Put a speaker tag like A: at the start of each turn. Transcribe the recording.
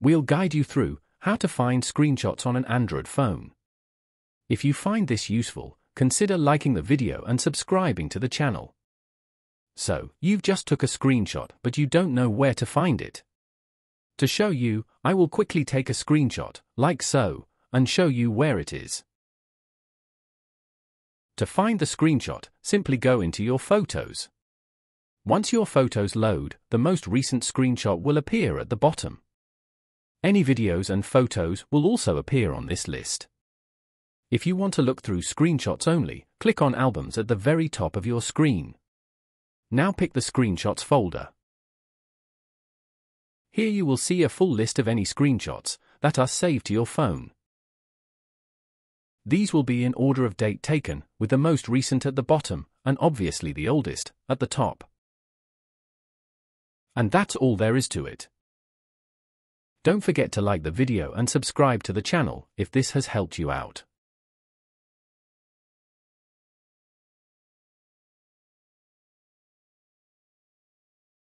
A: we'll guide you through how to find screenshots on an Android phone. If you find this useful, consider liking the video and subscribing to the channel. So, you've just took a screenshot but you don't know where to find it. To show you, I will quickly take a screenshot, like so, and show you where it is. To find the screenshot, simply go into your photos. Once your photos load, the most recent screenshot will appear at the bottom. Any videos and photos will also appear on this list. If you want to look through screenshots only, click on Albums at the very top of your screen. Now pick the Screenshots folder. Here you will see a full list of any screenshots that are saved to your phone. These will be in order of date taken, with the most recent at the bottom, and obviously the oldest, at the top. And that's all there is to it. Don't forget to like the video and subscribe to the channel if this has helped you out.